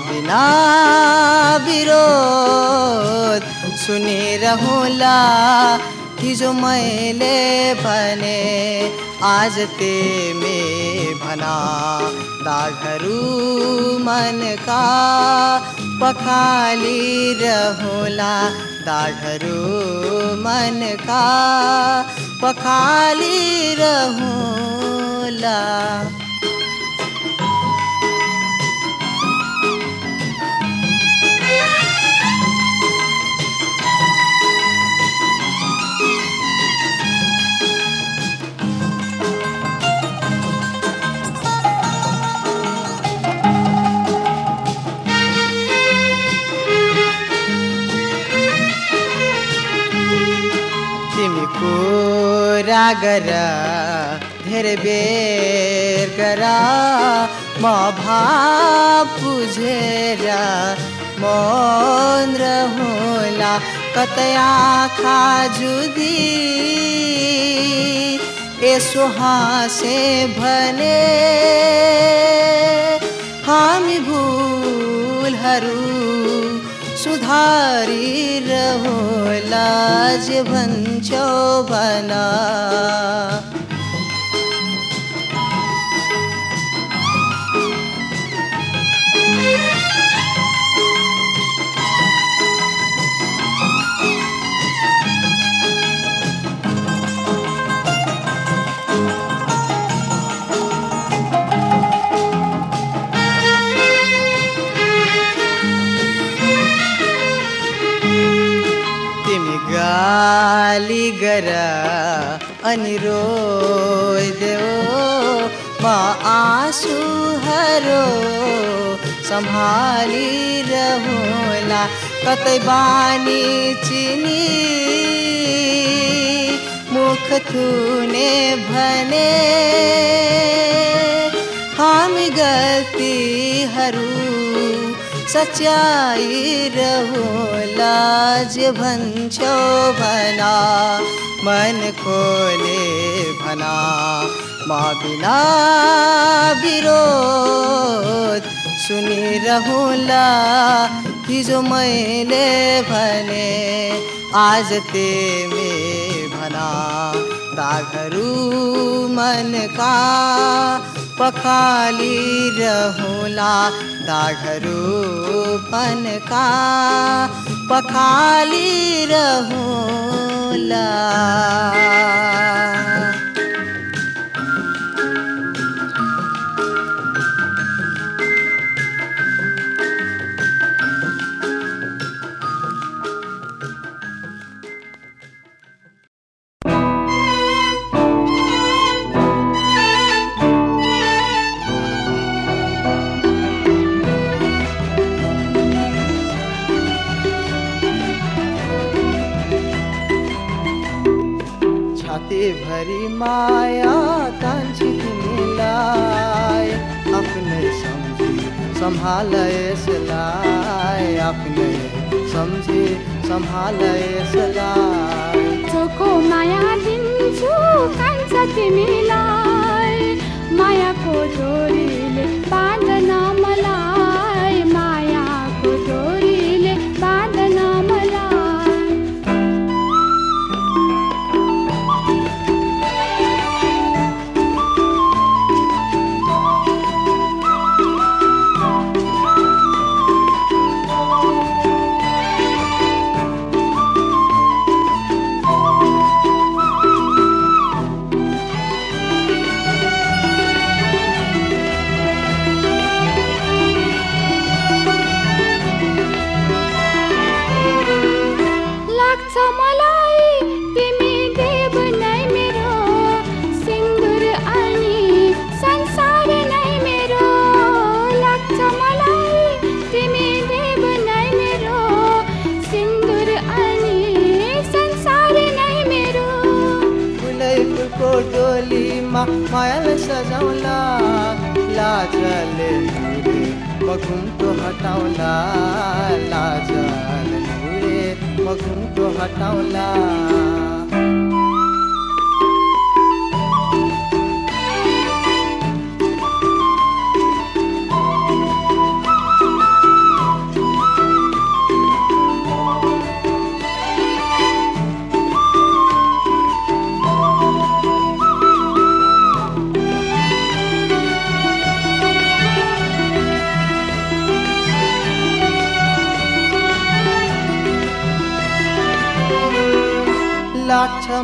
बिना विरोध। सुने रहूला कि जो मैले बने, आज ते में भला। दाघरू मन का पखाली रहूला दाघरू मन का पखाली रहूला सागर, धेर बेर करा, मो भाव पुझेरा, मौन कतया खा जुदी? ए सुहासे भले, हामी भूल हरू सुधारी रहो लाज भो लोपना शालिगरा अनिरोध मा आँसू हरो, संभाली रहोला कत बानी चीनी, मुख तूने भने। हम गलती हरू। सच्याइ रहोला जे भन्छौ भना मन खोले भना म बिना विरोध सुनिरहुला हिजो मैले भने, आज तिमी भना दागरू मन का पखाली रहुला दाढ़रूपन का पखाली रहूला माया कान्छी तिमीलाई आफ्नै सम्झी सम्हाल यसलाई आफ्नै सम्झी सम्हाल यसलाई। माया दिन्छु कान्छ तिमीलाई मायाको डोरीले बाँधन मलाई मायाको डोरीले मघुमको हटाउला लाजले नुरे मघुमको हटाउला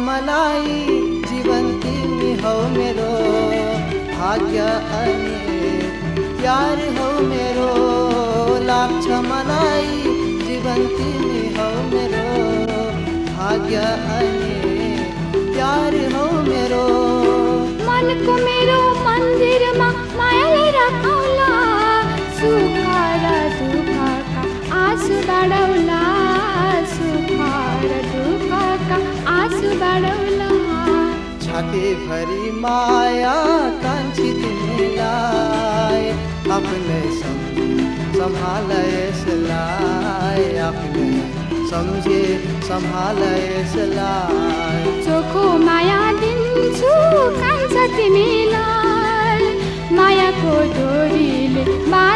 मलाई जीवन तिमी हौ मेरो भाग्य अनि प्यार हौ मेरो। लाग्छ मलाई जीवन तिमी हौ मेरो भाग्य अनि प्यार हौ मेरो। मनको मेरो मन्दिरमा मायाले राखौला सुख र दुःखका आँसु बाडौला। बड़ौला छाती भरी माया कांचित मिलाए अपने संभाल सलाए अपने समझे संभाल सलाए चोखो माया दिन छु कांचित मिलाए माया को डोरीले माया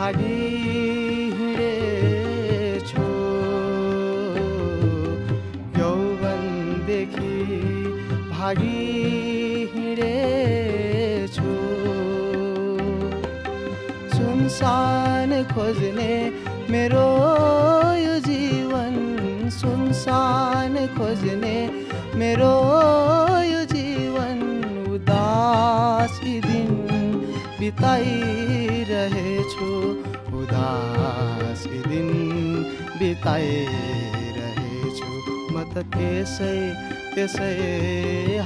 भागी हिँडेछु यौवनदेखि भागी हिँडेछु सुनसान खोज्ने मेरो यो जीवन सुनसान खोज्ने मेरो बिताइरहेछु उदासी दिन बिताइरहेछु म त त्यसै त्यसै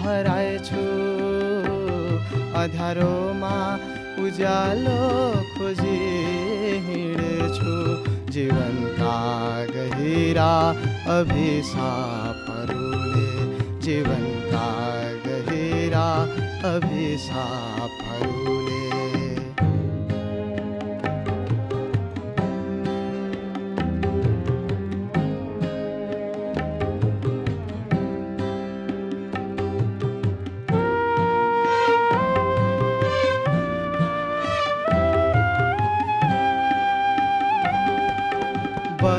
हराएछु। अँध्यारोमा उज्यालो खोजी हिँडेछु। जीवनका गहिरा अभिशापहरूले जीवनका गहिरा अभिशापहरूले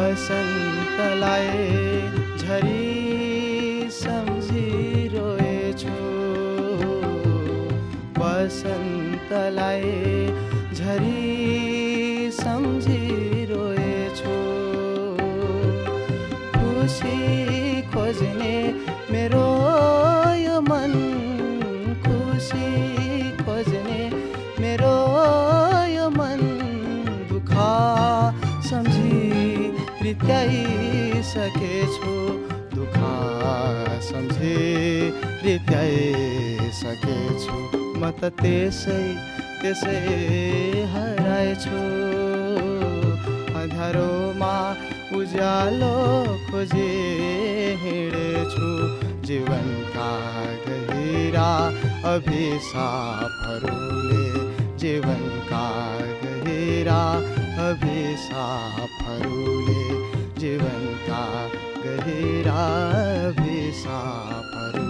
बसन्तलाई झरी सम्झी रोएछु बसन्तलाई झरी रित्याइसकेछु दुःख सम्झी रित्याइसकेछु म त त्यसै त्यसै हराएछु अँध्यारोमा उज्यालो खोजी हिँडेछु। जीवनका गहिरा अभिशापहरूले जीवनका गहिरा अभिशापहरूले। जीवन का गहरा विषापरू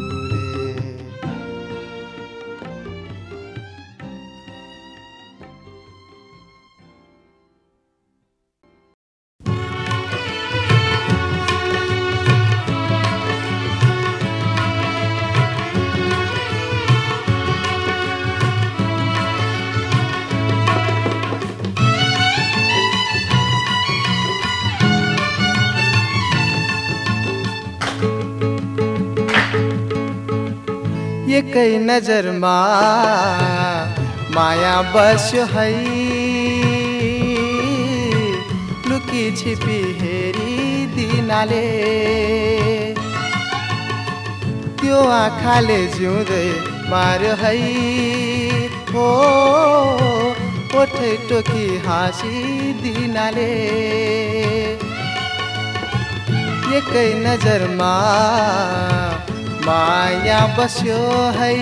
एकै नजरमा माया बस्यो है। लुकी छिपी हेरी दिनाले। त्यो आँखाले जिउँदै मार्यो है। हो ओठै टोकी हाँसी दिनाले। एकै नजरमा माया बस्यो है।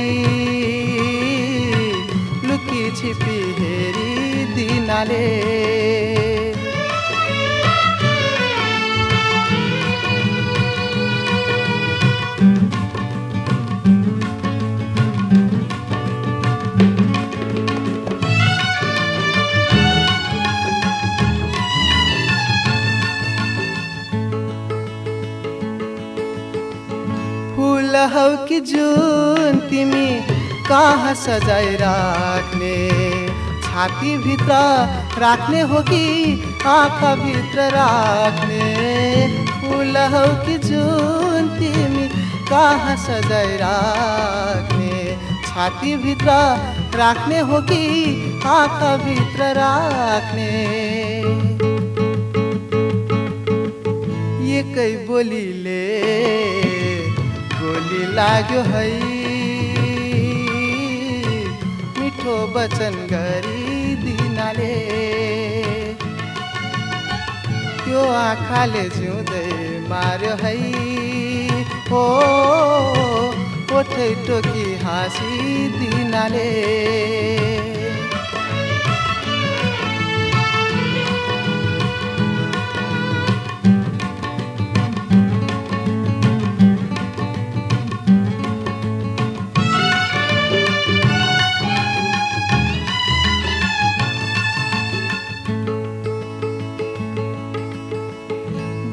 लुकी छिपी हेरी दिनाले। फुल हौ कि जुन तिमी कहाँ सजाइ राख्ने। छातीभित्र राख्ने हो कि आँखाभित्र राख्ने। फुल हौ कि जुन तिमी कहाँ सजाइ राख्ने। छातीभित्र राख्ने हो कि आँखाभित्र राख्ने। एकै बोलीले गोली लाग्यो है। मिठो वचन गरी दिनाले त्यो आँखाले जिउँदै मार्यो है। हो ओठै टोकी हाँसी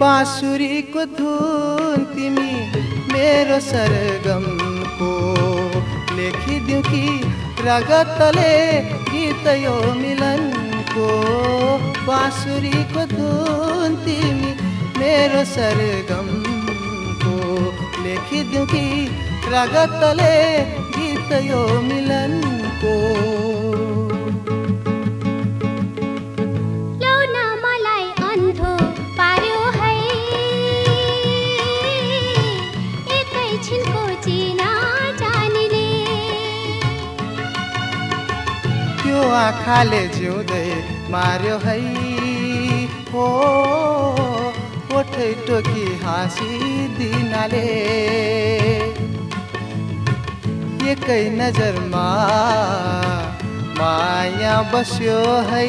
बांसुरी को धुन तिमी मेरो सरगम को। लेखी दियो कि रगतले गीत यो मिलन को। बाँसुरी को धुन तिमी मेरो सरगम को। लेखी दियो कि रगतले गीत यो मिलन को। आँखाले जिउँदै मारो है। हो ओठै टोकी हाँसी कई एकै नजरमा माया बस्यो है।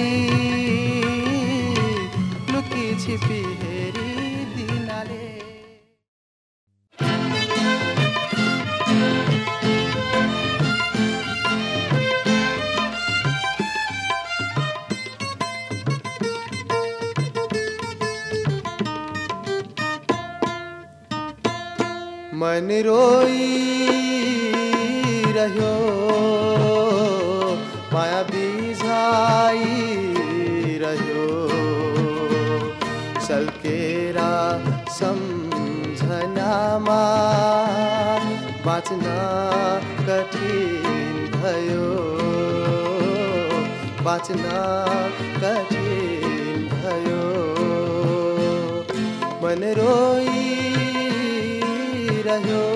रहो।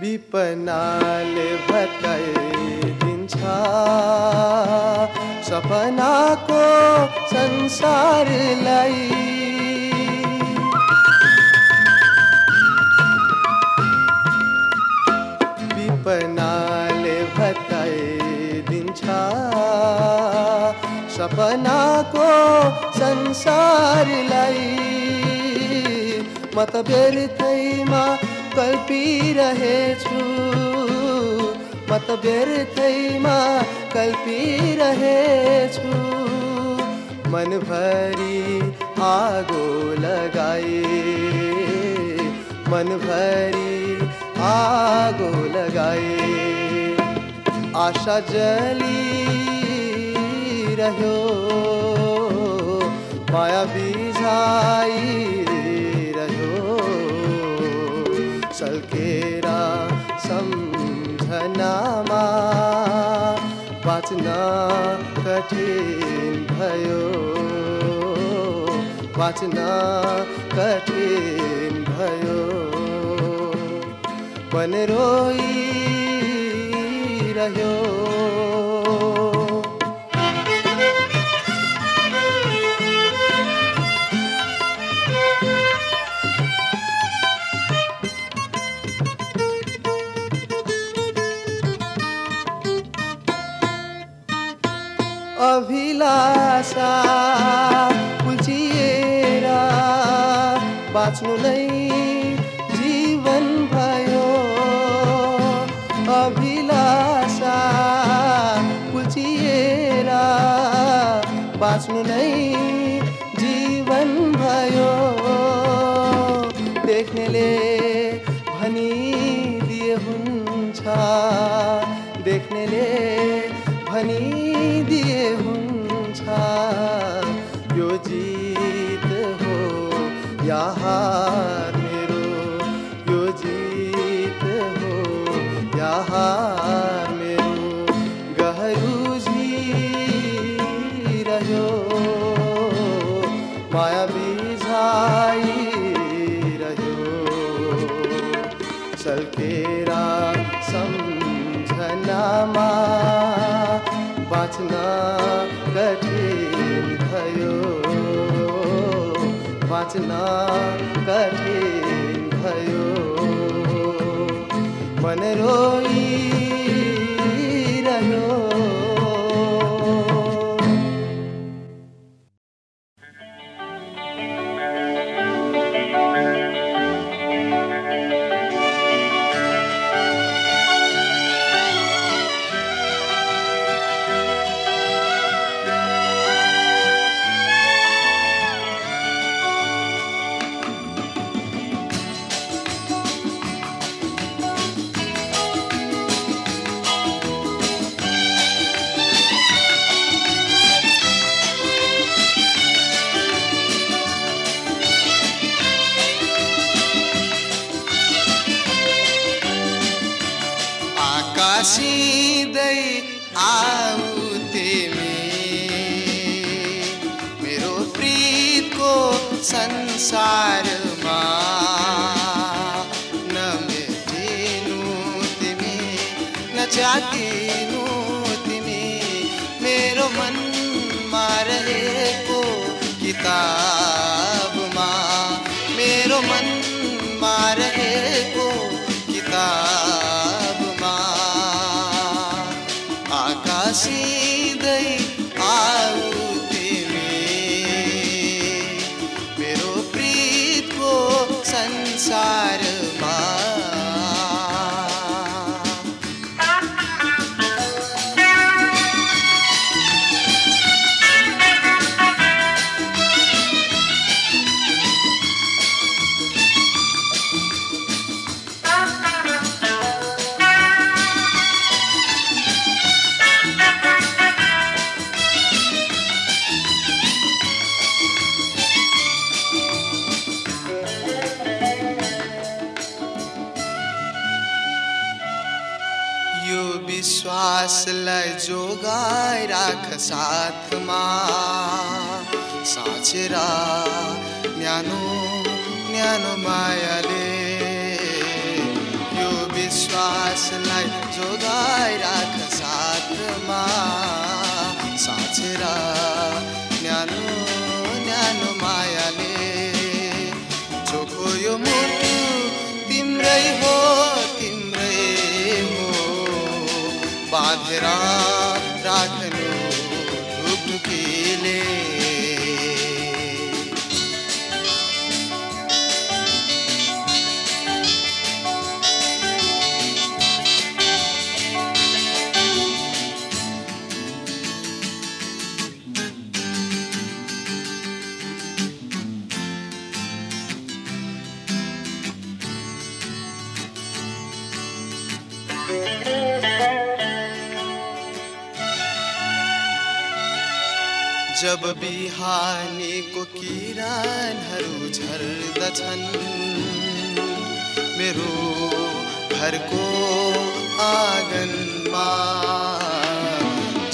विपनाल भटल दिन्छा सपनाको संसारलाई संसारलाई म त व्यर्थैमा कल्पिरहेछु म त व्यर्थैमा कल्पिरहेछु मनभरि आगो लगाए मनभरि आगो लगाए आशा रह्यो माया रह्यो। सल्केरा सम्झनामा बाँच्न कठिन भयो। बाँच्न कठिन भयो। मन रोइरह्यो सम्झनामा बाँच्न कठिन भयो बाँच्न कठिन भयो मन रोइरह्यो मन मारे। साथमा साँचेर न्यानो न्यानो मायाले यो विश्वासलाई जोगाइ राख साथमा साँचेर न्यानो न्यानो मायाले चोखो यो मुटु तिम्रै हो तिम्रै हो। बाँधेर जब बिहानी बिहानीको किरणहरू झर्दछन् मेरो घरको आँगनमा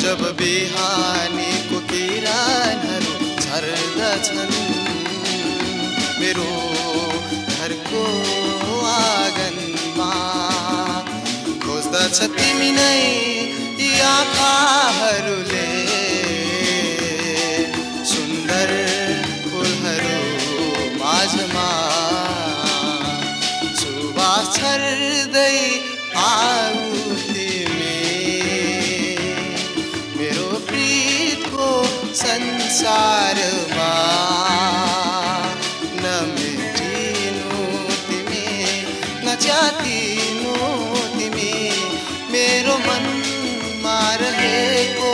जब बिहानी बिहानीको किरणहरू झर्दछन् मेरो घरको आँगनमा खोज्दछ तिमी नै आँखाहरूले। छर दई आरुति मेरो प्रीत को संसार माँ न मैं जीनू तिमी न जाती नू तिमी मेरो मन मार को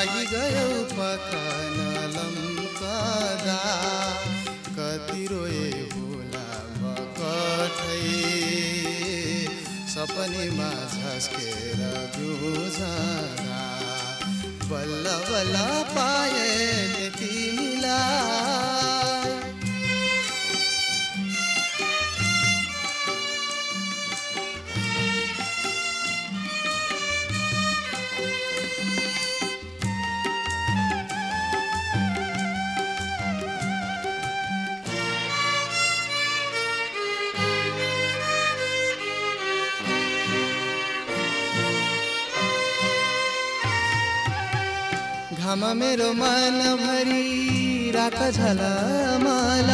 भागी गयौ पकान लम्कदा कति रोए होला म कठै सपनीमा झस्केर बुझदा बल्ल बल्ल पाए तिमीलाई घाम मेरो मनभरि राख झलमल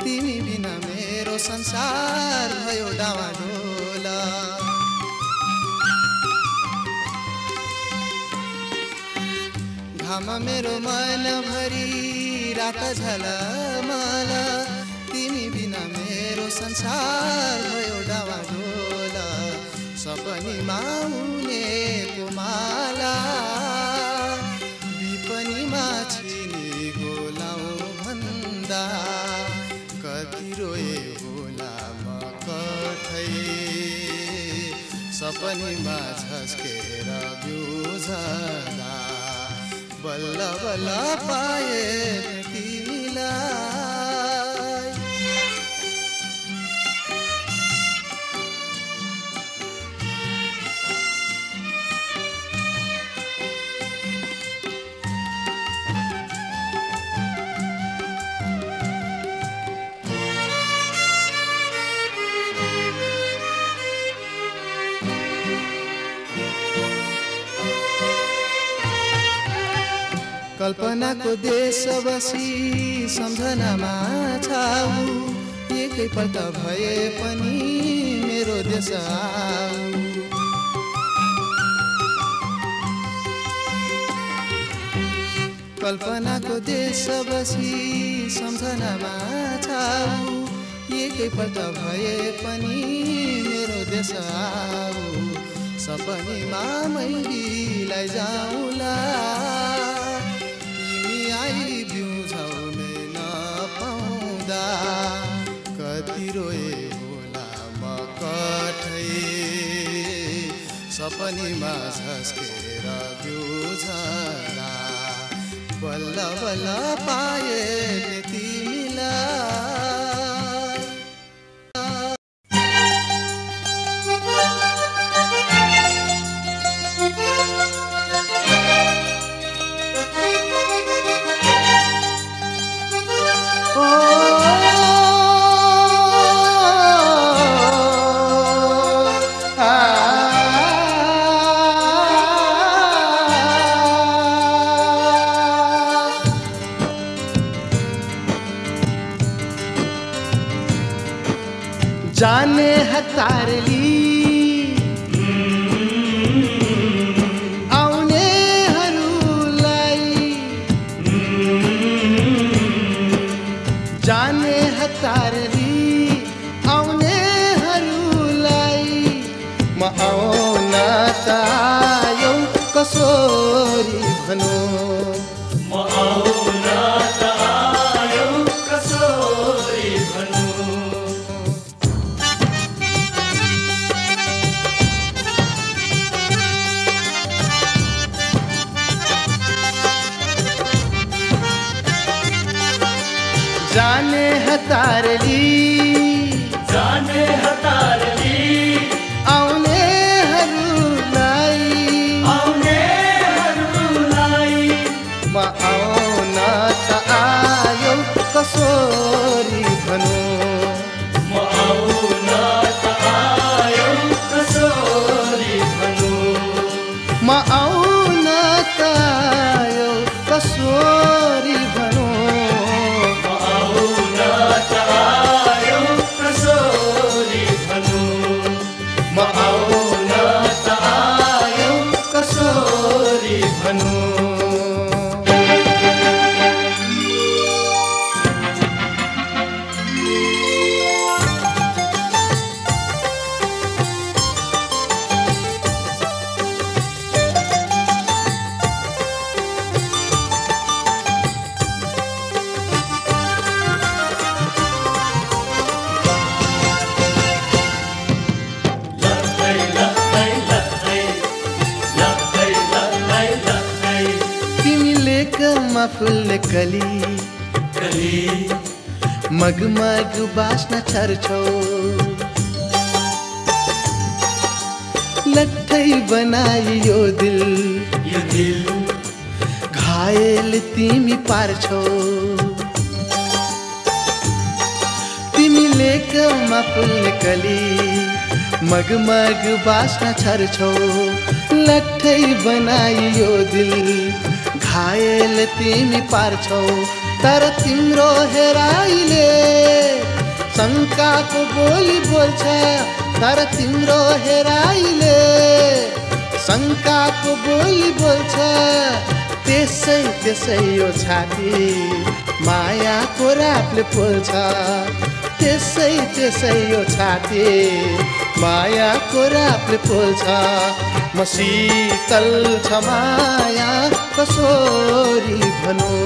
तिमी बिना मेरो संसार भयो डावाडोल घाम मेरो मनभरि राख झलमल तिमी बिना मेरो संसार भयो डावाडोल सपनीमा उनेको माला सपनीमा झस्केर बिउझदा बल्ल बल्ल पाए तिमीलाई। कल्पनाको देश बसी सम्झनामा छाउ। एकैपल्ट भए पनि मेरो देश कल्पनाको देश बसी सम्झनामा छाउ। एकैपल्ट भए पनि मेरो देश आऊ सपनीमा मैलीलाई जाउँला। रोए होला म कठै सपनीमा झस्केर बिउझला। बल्ल बल्ल पाएँ तिमीलाई कमा फुल्ने कली। मगमग बाँच्न छर्छौ। लट्ठै बनाई यो दिल। घायल तिमी पार्छौ। तर तिम्रो हेराइले शङ्काको बोली बोल्छ। तर तिम्रो हेराइले शङ्काको बोली बोल्छ। त्यसै त्यसै यो छाती मायाको रापले पोल्छ। त्यसै त्यसै यो छाती मायाको रापले पोल्छ म शीतल छ माया कसोरी भनौँ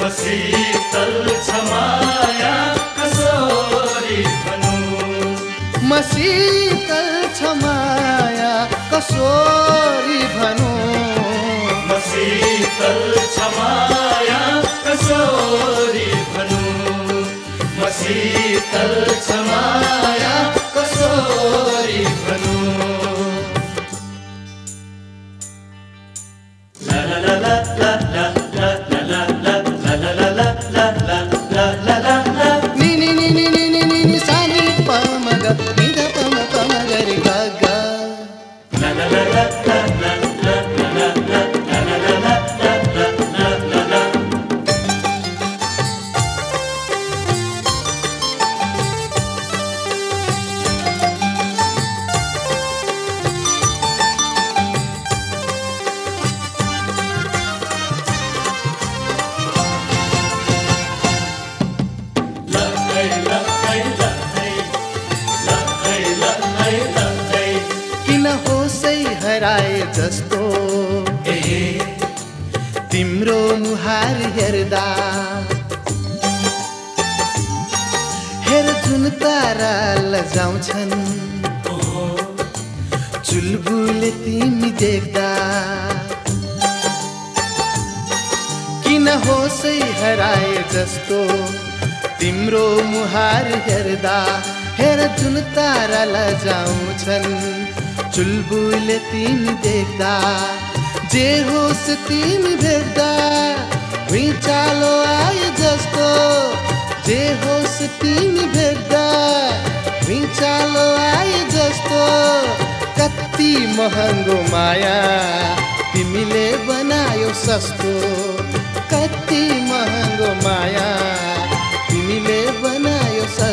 म शीतल छ माया कसोरी भनौँ म शीतल छ माया कसोरी भनौँ म शीतल छ माया कसोरी भनौँ शीतल छ माया कसोरी भनौँ ला ला ला ला ला ला ला ला ला ला ला ला ला ला ला ला ला ला ला नि नि नि नि नि नि नि नि सा नि प म ग नि ध प म प म ग रे ग ग La la la la la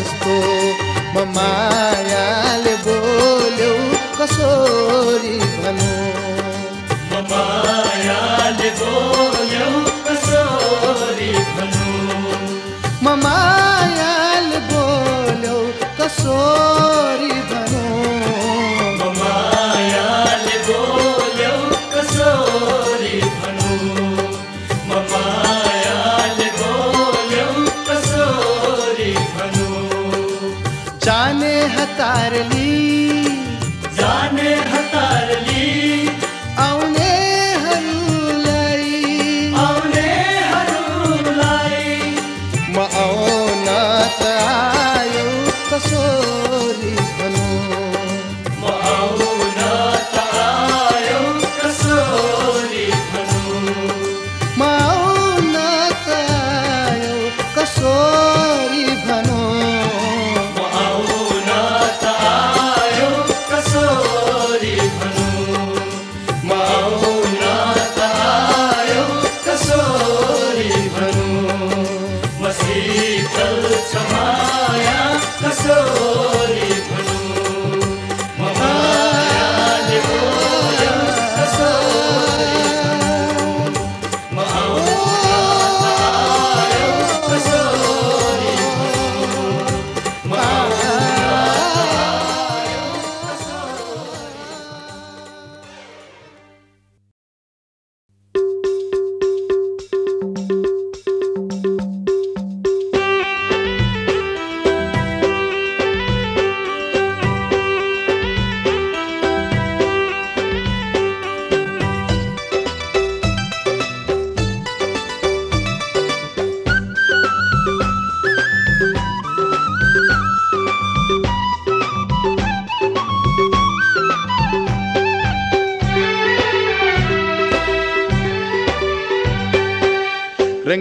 जस्तो म मायाले बोल्यौ कसरी भनौँ मायाले बोल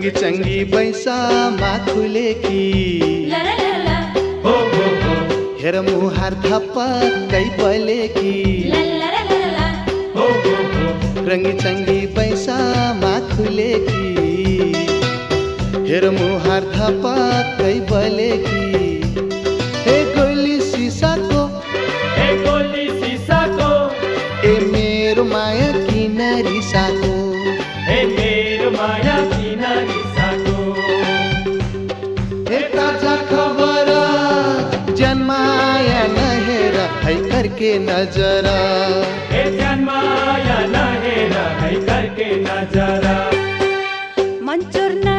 चङ्गी चङ्गी पैसा माथुले कि? हेर मुहार थप्पा कै? पहिले कि रङ्गी चङ्गी पैसा माथुले कि? हेर मुहार थप्पा कै पहिले कि? हे गोली सिसाको। हे गोली सिसाको। ए मेरो माया करके नजरा। हे जन्माया लहे लहे करके नजरा। मंचूर ना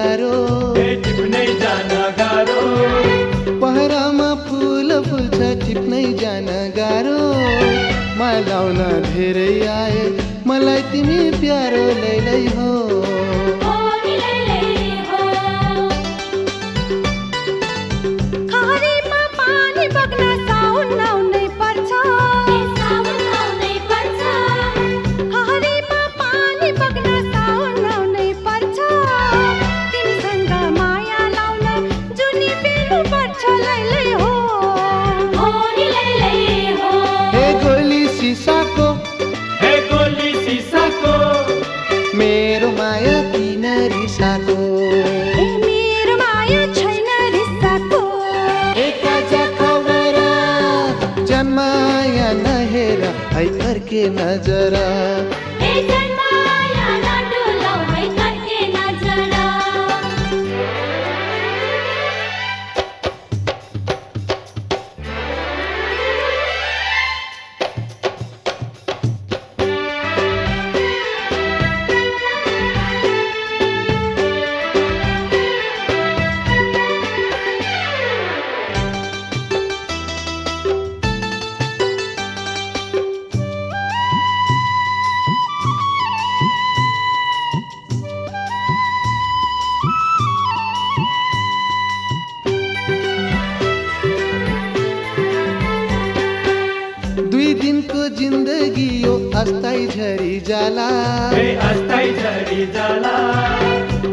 गाह्रो टिप्नै जान गाह्रो पहरामा फुल फुल्छ टिप्नै जान गाह्रो। म लाउन धेरै आए मलाई तिमी प्यारो लैलै हो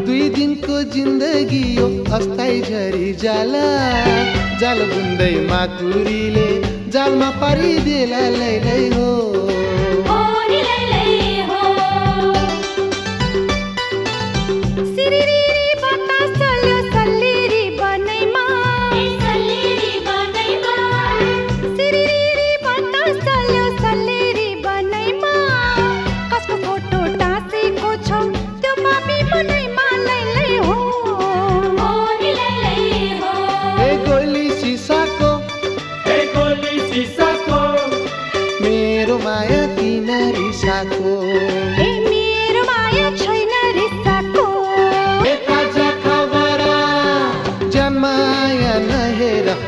दुई दिनको जिन्दगी यो अस्थायी झरी जाला। जाल बुन्दै माकुरीले जालमा पारिदेला लै हो।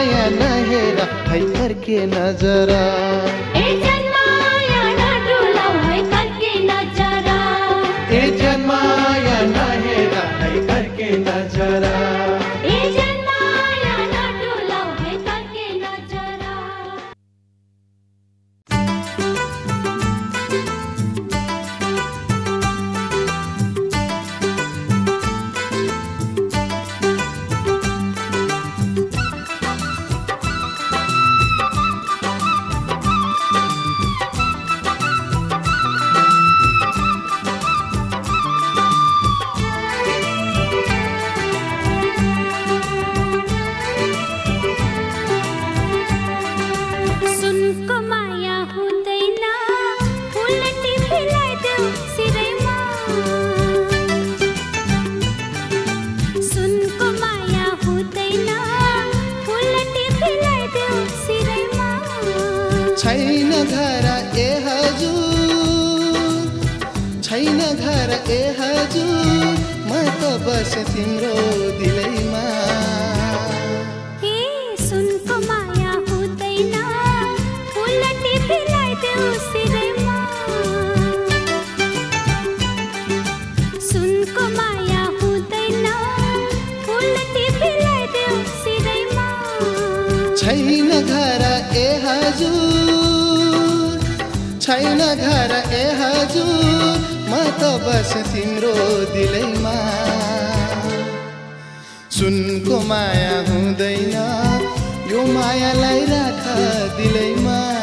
नया नहेरा है करके नजरा। छैन घर ए हजुर छैन घर ए हजुर म त बस तिम्रो दिलैमा। सुनको माया हुँदैन यो मायालाई राख दिलैमा।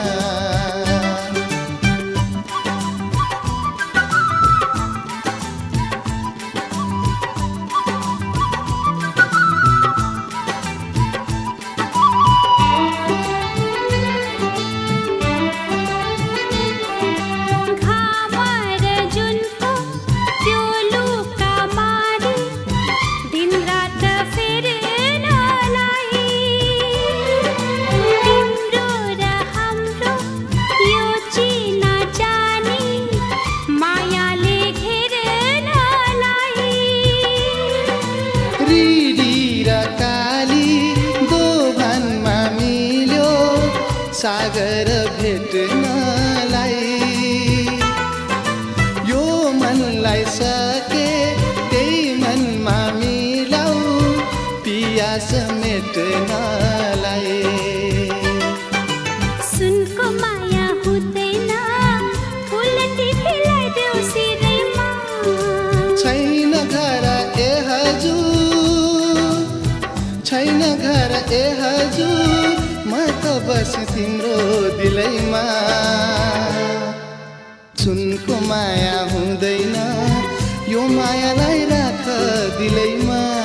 सुनको माया हुँदैन। फुल तिमीलाई देउसी मा छैन घर ए हजुर। छैन घर ए हजुर। म त बस दिलैमा। सुनको माया हुँदैन। यो मायालाई राख दिलैमा।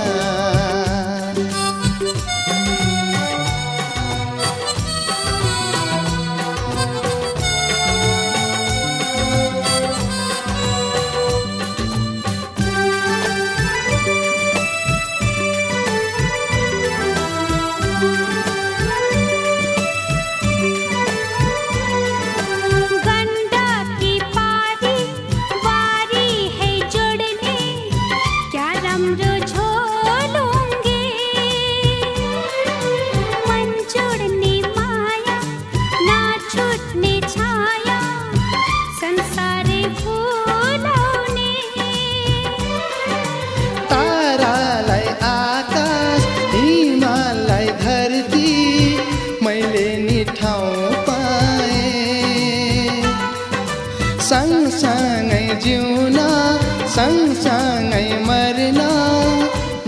सँगसँगै मर्न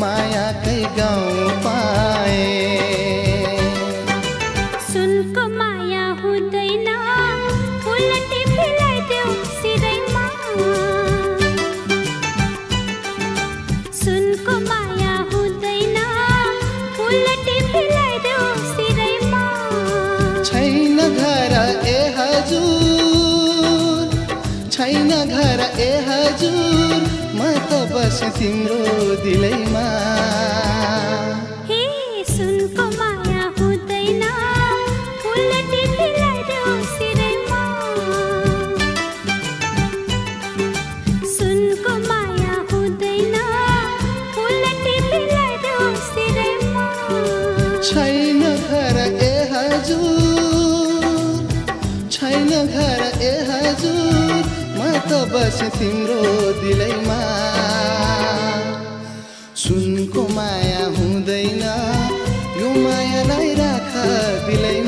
मायाकै गाउँ पाएँ। सुनको माया हुँदैन सुनको माया हुँदैन छैन घर ए हजुर छैन घर ए हजुर। बस तिम्रो दिलैमा। बस तिम्रो दिलैमा। सुनको माया हुँदैन यो मायालाई राख दिलैमा।